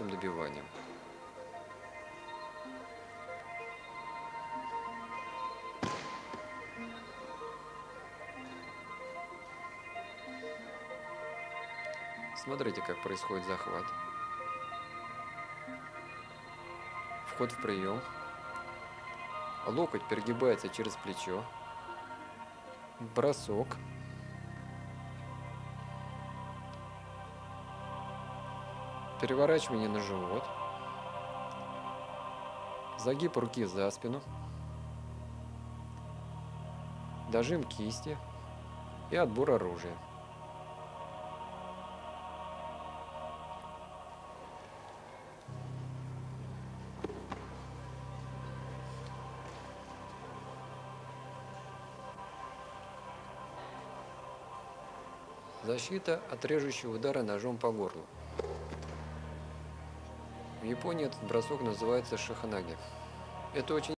общим добиванием. Смотрите, как происходит захват. Вход в прием. Локоть перегибается через плечо. Бросок. Переворачивание на живот. Загиб руки за спину. Дожим кисти и отбор оружия. Защита от режущего удара ножом по горлу. В Японии этот бросок называется шаханаги. Это очень